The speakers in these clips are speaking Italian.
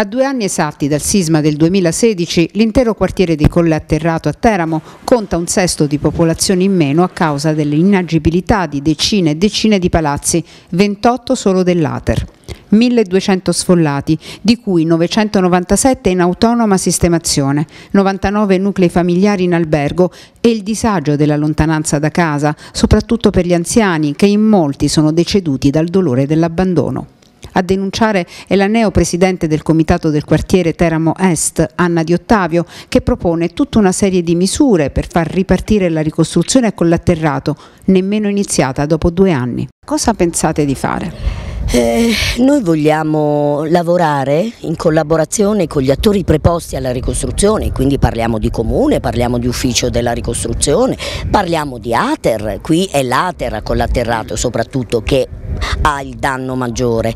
A due anni esatti dal sisma del 2016, l'intero quartiere di Colle Atterrato a Teramo conta un sesto di popolazione in meno a causa dell'inagibilità di decine e decine di palazzi, 28 solo dell'Ater. 1200 sfollati, di cui 997 in autonoma sistemazione, 99 nuclei familiari in albergo e il disagio della lontananza da casa, soprattutto per gli anziani che in molti sono deceduti dal dolore dell'abbandono. A denunciare è la neopresidente del comitato del quartiere Teramo Est, Anna Di Ottavio, che propone tutta una serie di misure per far ripartire la ricostruzione con l'atterrato, nemmeno iniziata dopo due anni. Cosa pensate di fare? Eh, noi vogliamo lavorare in collaborazione con gli attori preposti alla ricostruzione, quindi parliamo di comune, parliamo di ufficio della ricostruzione, parliamo di Ater, qui è l'Ater con l'atterrato soprattutto che ha il danno maggiore.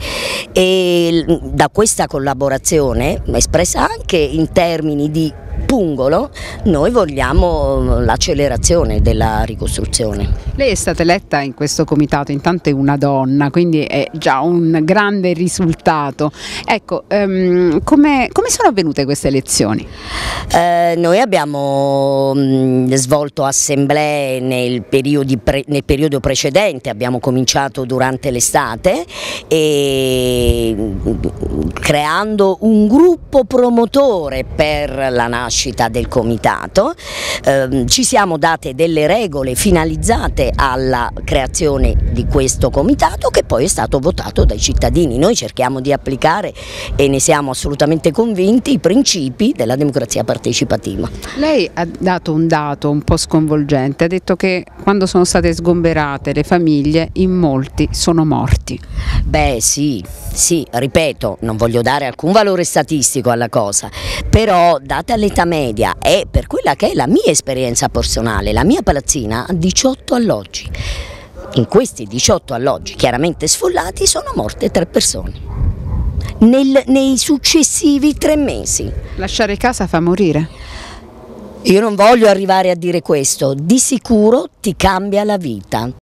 E da questa collaborazione espressa anche in termini di pungolo, noi vogliamo l'accelerazione della ricostruzione. Lei è stata eletta in questo comitato, intanto è una donna, quindi è già un grande risultato. Ecco, um, come, come, sono avvenute queste elezioni? Eh, noi abbiamo mh, svolto assemblee nel, pre, nel periodo precedente, abbiamo cominciato durante l'estate e creando un gruppo promotore per la nascita del comitato, eh, ci siamo date delle regole finalizzate alla creazione di questo comitato che poi è stato votato dai cittadini. Noi cerchiamo di applicare e ne siamo assolutamente convinti i principi della democrazia partecipativa. Lei ha dato un dato un po' sconvolgente, ha detto che quando sono state sgomberate le famiglie in molti sono morti. Beh sì, sì, ripeto, non voglio dare alcun valore statistico alla cosa, però data l'età media e per quella che è la mia esperienza personale, la mia palazzina ha 18 alloggi. In questi 18 alloggi, chiaramente sfollati, sono morte tre persone. Nel, nei successivi tre mesi. Lasciare casa fa morire? Io non voglio arrivare a dire questo, di sicuro ti cambia la vita.